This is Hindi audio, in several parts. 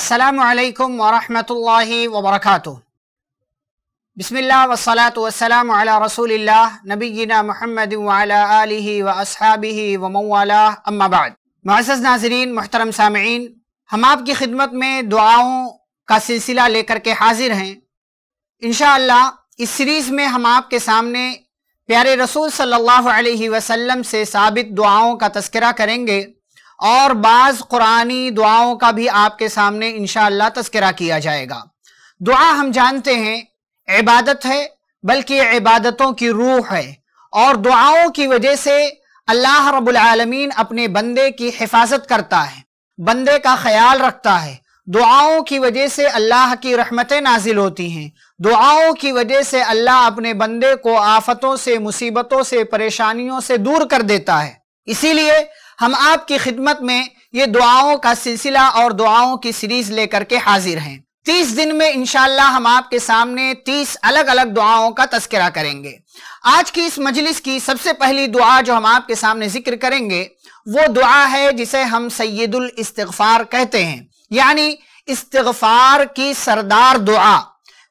असलकम अला रसूलिल्लाह नबीना मुहम्मद वअला आलिहि व अस्हाबिहि व मवाला अम्मा बाद मुअज़्ज़ज़ नाज़रीन मुहतरम सामईन हम आपकी खिदमत में दुआओं का सिलसिला लेकर के हाजिर हैं इंशा इस सीरीज़ में हम आपके सामने प्यारे रसूल सल्लल्लाहु अलैहि वसल्लम से साबित दुआओं का तस्करा करेंगे और बाज़ कुरानी दुआओं का भी आपके सामने इंशा तस्करा किया जाएगा। दुआ हम जानते हैं, इबादत है, बल्कि इबादतों की रूह है। और दुआओं की वजह से अल्लाह रब्बुल आलमीन अपने बंदे की हिफाजत करता है, बंदे का ख्याल रखता है। दुआओं की वजह से अल्लाह की रहमतें नाजिल होती हैं। दुआओं की वजह से अल्लाह अपने बंदे को आफतों से, मुसीबतों से, परेशानियों से दूर कर देता है। इसीलिए हम आपकी खिदमत में ये दुआओं का सिलसिला और दुआओं की सीरीज़ लेकर के हाजिर हैं। तीस दिन में इंशाला हम आपके सामने तीस अलग अलग दुआओं का तस्करा करेंगे। आज की इस मजलिस की सबसे पहली दुआ जो हम आपके सामने ज़िक्र करेंगे, वो दुआ है जिसे हम सैदुल इस्तफार कहते हैं। यानी इस्तफार की सरदार दुआ।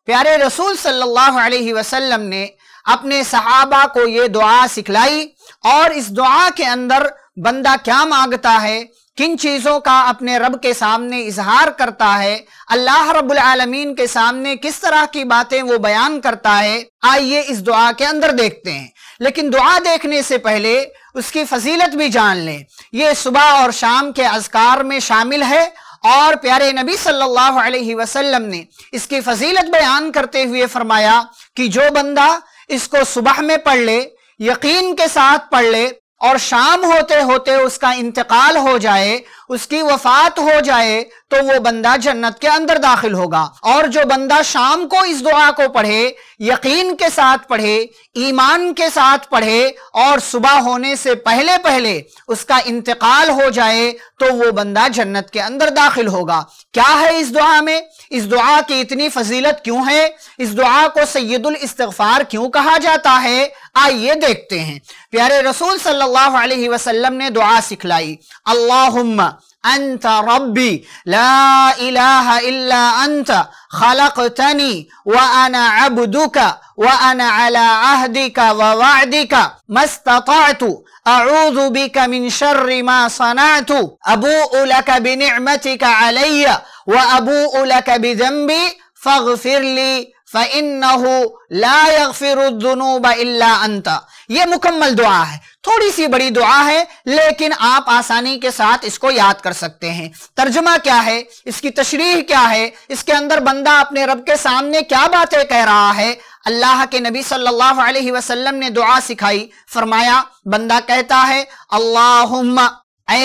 प्यारे रसूल सल्लल्लाहु अलैहि वसल्लम ने अपने सहाबा को ये दुआ सिखलाई और इस दुआ के अंदर बंदा क्या माँगता है? किन चीज़ों का अपने रब के सामने इजहार करता है? अल्लाह रब्बुल आलमीन के सामने किस तरह की बातें वो बयान करता है? आइए इस दुआ के अंदर देखते हैं। लेकिन दुआ देखने से पहले उसकी फजीलत भी जान लें। ये सुबह और शाम के अजकार में शामिल है और प्यारे नबी सल्लल्लाहु अलैहि वसल्लम ने इसकी फजीलत बयान करते हुए फरमाया कि जो बंदा इसको सुबह में पढ़ ले, यकीन के साथ पढ़ ले और शाम होते होते उसका इंतकाल हो जाए उसकी वफात हो जाए तो वो बंदा जन्नत के अंदर दाखिल होगा। और जो बंदा शाम को इस दुआ को पढ़े, यकीन के साथ पढ़े, ईमान के साथ पढ़े, और सुबह होने से पहले पहले उसका इंतकाल हो जाए तो वो बंदा जन्नत के अंदर दाखिल होगा। क्या है इस दुआ में? इस दुआ की इतनी फजीलत क्यों है? इस दुआ को सैदुल इस्तफार क्यों कहा जाता है? आइए देखते हैं। प्यारे रसूल सल्लल्लाहु अलैहि वसल्लम ने दुआ सिखलाई। अल्लाहुम्मा अंत रब्बी ला इलाहा इल्ला अंत खलकतनी व अना अब्दुका व अना अला अहदिका व वअदिका मस्ततअतु अऊज़ु बिका मिन शर्रि मा सनअतु अबूउ लक बिनिअमतिका अलैया व अबूउ लक बिदंबी फगफिरली फ़िन्नहु ला यगफिरुद्दुनूब इल्ला अंता ये मुकम्मल दुआ है थोड़ी सी बड़ी दुआ है, लेकिन आप आसानी के साथ इसको याद कर सकते हैं। तर्जमा क्या है? इसकी तशरीह क्या है? इसके अंदर बंदा अपने रब के सामने क्या बातें कह रहा है? अल्लाह के नबी सल्लल्लाहु अलैहि वसल्लम ने दुआ सिखाई। फरमाया, बंदा कहता है अल्लाह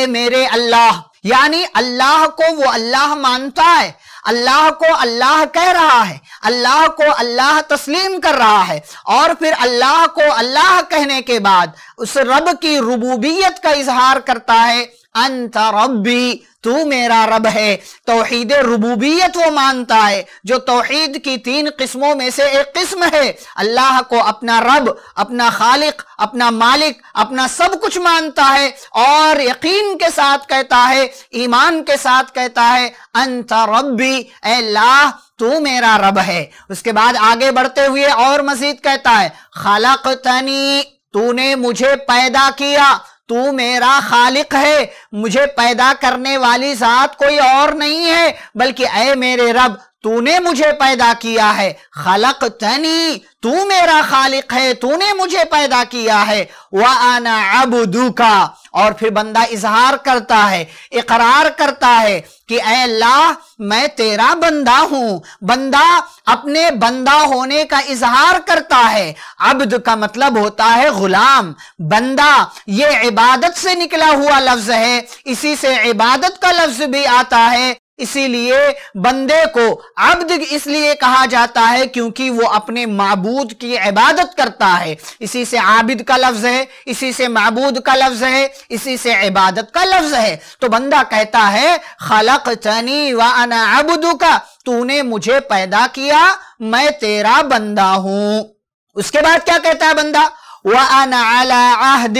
मेरे अल्लाह। यानी अल्लाह को वो अल्लाह मानता है। अल्लाह को अल्लाह कह रहा है, अल्लाह को अल्लाह तस्लीम कर रहा है और फिर अल्लाह को अल्लाह कहने के बाद उस रब की रबूबियत का इजहार करता है। अंत रब्बी, तू मेरा रब है। तोहीद रबूबियत वो मानता है, जो तोहीद की तीन किस्मों में से एक किस्म है। अल्लाह को अपना रब, अपना खालिक, अपना मालिक, अपना सब कुछ मानता है और यकीन के साथ कहता है, ईमान के साथ कहता है, अंत रब्बी अल्लाह, तू मेरा रब है। उसके बाद आगे बढ़ते हुए और मजीद कहता है खालक तनी तूने मुझे पैदा किया। तू मेरा खालिक है। मुझे पैदा करने वाली साथ कोई और नहीं है, बल्कि अय मेरे रब तूने मुझे पैदा किया है। खलक तनी तू मेरा खालिक है, तूने मुझे पैदा किया है। व आना अबदू का और फिर बंदा इजहार करता है, इकरार करता है कि अल्लाह, मैं तेरा बंदा हूँ। बंदा अपने बंदा होने का इजहार करता है। अब्द का मतलब होता है गुलाम। बंदा, ये इबादत से निकला हुआ लफ्ज है। इसी से इबादत का लफ्ज भी आता है। इसीलिए बंदे को अब्द इसलिए कहा जाता है क्योंकि वो अपने माबूद की इबादत करता है। इसी से आबिद का लफ्ज है, इसी से माबूद का लफ्ज है, इसी से इबादत का लफ्ज है। तो बंदा कहता है खलक चनी व अना अबदू का तूने मुझे पैदा किया, मैं तेरा बंदा हूँ। उसके बाद क्या कहता है बंदा? व अना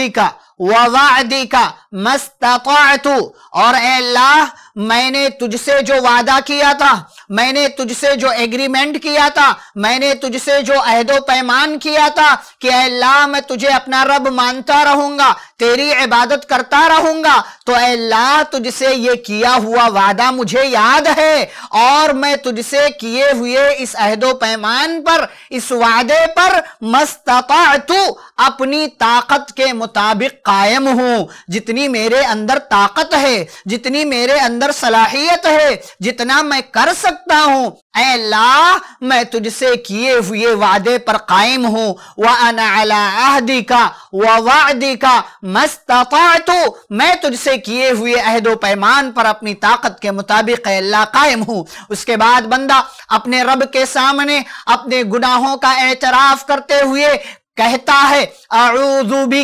का वादी का मस्तु और अल्लाह, मैंने तुझसे जो वादा किया था, मैंने तुझसे जो एग्रीमेंट किया था, मैंने तुझसे जो अहदो पैमान किया था कि अल्लाह, मैं तुझे अपना रब मानता रहूँगा, तेरी इबादत करता रहूँगा तो अल्लाह, तुझसे ये किया हुआ वादा मुझे याद है। और मैं तुझसे किए हुए इस अहदो पैमान पर, इस वादे पर तू अपनी ताकत के मुताबिक कायम हूँ। जितनी मेरे अंदर ताकत है, जितनी मेरे अंदर सलाहियत है, जितना मैं कर सकता हूँ। अल्लाह, मैं तुझसे किए हुए वादे पर कायम हूँ। वह अनाहदी का व वादी का तो मैं तुझसे किए हुए अहदो पैमान पर अपनी ताकत के मुताबिक अल्लाह कायम हूँ। उसके बाद बंदा अपने रब के सामने अपने गुनाहों का एतराफ करते हुए कहता है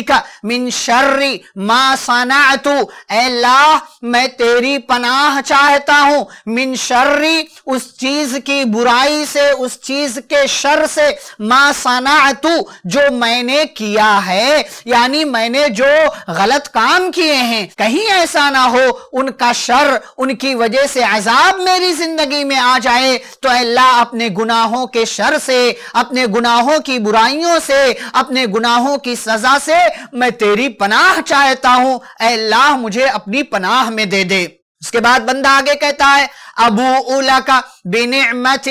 का मिन शर्री मा सनातु अल्लाह, मैं तेरी पनाह चाहता हूँ। मिन शर्री, उस चीज़ की बुराई से, उस चीज़ के शर से मा सनातु, जो मैंने किया है। यानी मैंने जो गलत काम किए हैं, कहीं ऐसा ना हो, उनका शर, उनकी वजह से अजाब मेरी ज़िंदगी में आ जाए। तो अल्लाह अपने गुनाहों के शर से, अपने गुनाहों की बुराइयों से अपने गुनाहों की सजा से मैं तेरी पनाह चाहता हूँ। अल्लाह, मुझे अपनी पनाह में दे दे। उसके बाद बंदा आगे कहता है, अबू उला का बिन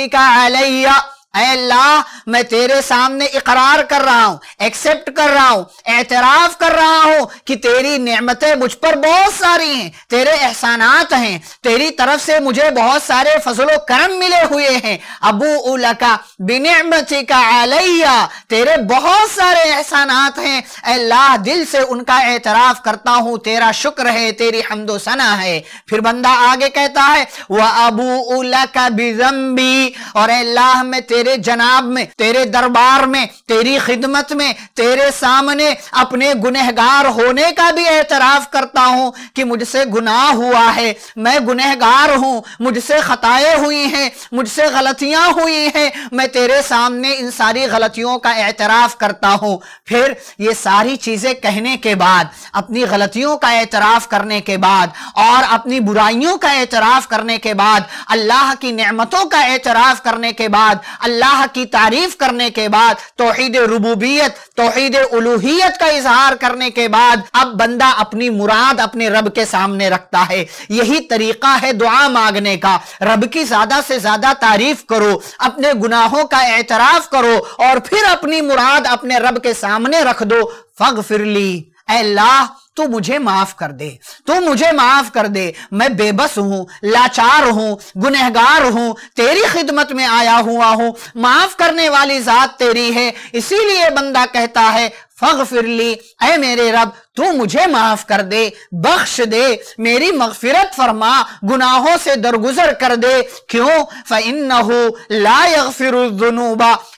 का अलैया। अल्लाह, मैं तेरे सामने इकरार कर रहा हूँ एक्सेप्ट कर रहा हूँ, एतराफ कर रहा हूँ कि तेरी नेमतें मुझ पर बहुत सारी हैं, तेरे एहसानात हैं, तेरी तरफ़ से मुझे बहुत सारे फजलो करम मिले हुए हैं। अबू उलका बिनमती का आलिया तेरे बहुत सारे एहसानात हैं। अल्लाह, दिल से उनका एतराफ करता हूँ, तेरा शुक्र है, तेरी हमदो सना है। फिर बंदा आगे कहता है, वह अबू उलका बिजम्बी, और अल्लाह, में तेरे तेरे जनाब में, तेरे दरबार में, तेरी खिदमत में, तेरे सामने अपने गुनहगार होने का भी एतराफ करता हूँ कि मुझसे गुनाह हुआ है। मैं गुनहगार हूँ, मुझसे खताएँ हुई हैं, मुझसे गलतियाँ हुई हैं। मैं तेरे सामने इन सारी गलतियों का एतराफ करता हूँ। फिर ये सारी चीज़ें कहने के बाद, अपनी गलतियों का एतराफ करने के बाद और अपनी बुराइयों का एतराफ करने के बाद, अल्लाह की नेमतों का एतराफ करने के बाद अल्लाह की तारीफ़ करने के बाद तोहहीद रुबूबियत तोहहीद उलूहियत का इजहार करने के बाद, अब बंदा अपनी मुराद अपने रब के सामने रखता है। यही तरीका है दुआ मांगने का। रब की ज़्यादा से ज़्यादा तारीफ़ करो, अपने गुनाहों का एतराफ करो और फिर अपनी मुराद अपने रब के सामने रख दो। फग फिरली अल्लाह तू मुझे माफ़ कर दे, तू मुझे माफ़ कर दे। मैं बेबस हूँ, लाचार हूँ, गुनहगार हूँ, तेरी खिदमत में आया हुआ हूँ। माफ़ करने वाली जात तेरी है, इसीलिए बंदा कहता है फिरली मेरे रब, तू मुझे माफ़ कर दे, बख्श दे, मेरी मगफिरत फरमा, गुनाहों से दरगुजर कर दे। क्यों?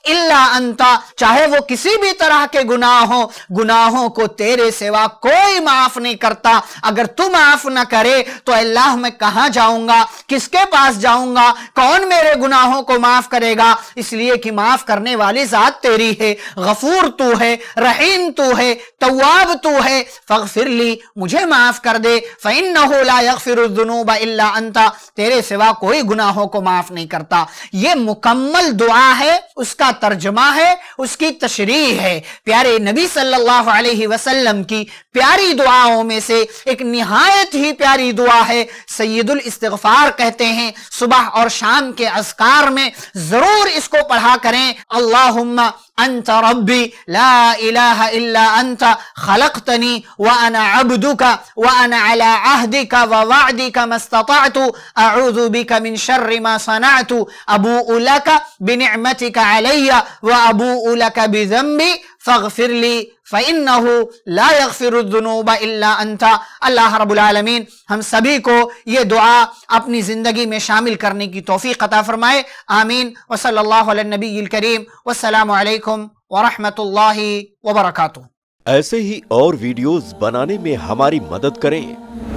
इल्ला अंता। चाहे वो किसी भी तरह के गुनाह हो, गुनाहों को तेरे सिवा कोई माफ़ नहीं करता। अगर तू माफ़ ना करे तो अल्लाह मैं कहा जाऊँगा? किसके पास जाऊँगा? कौन मेरे गुनाहों को माफ़ करेगा? इसलिए कि माफ़ करने वाली जात तेरी है, गफूर तू है, रहीम तू है, तवाब तू है फगफिर ली मुझे माफ़ कर दे फ़ैन अल्ला अंता, तेरे सिवा कोई गुनाहों को माफ़ नहीं करता। ये मुकम्मल दुआ है, उसका तर्जमा है, उसकी तशरी है। प्यारे नबी सल्लल्लाहु अलैहि वसल्लम की प्यारी दुआओं में से एक निहायत ही प्यारी दुआ है। सैदुल इस्तगफार कहते हैं, सुबह और शाम के अस्कार में ज़रूर इसको पढ़ा करें। अल्लाह अंत रब्बी, ला इलाहा इल्ला अंत, खलकतनी, व अना अब्दुका, व अना अला अहदिका, व वादिका मस्ततातु, अऊज़ु बिका मिन शर्रि मा सनअतु अबूउ लका अलैया, व फ़ग़फ़िरली फ़इन्नहु ला यग़फ़िरुद्दुनूबा इल्ला अंता अल्लाह रब्बुल आलमीन हम सभी को ये दुआ अपनी ज़िंदगी में शामिल करने की तौफीक अता फरमाए आमीन व सल्लल्लाहु अला नबील करीम वस्सलामु अलैकुम व रहमतुल्लाहि व बरकातुहू ऐसे ही और वीडियोस बनाने में हमारी मदद करें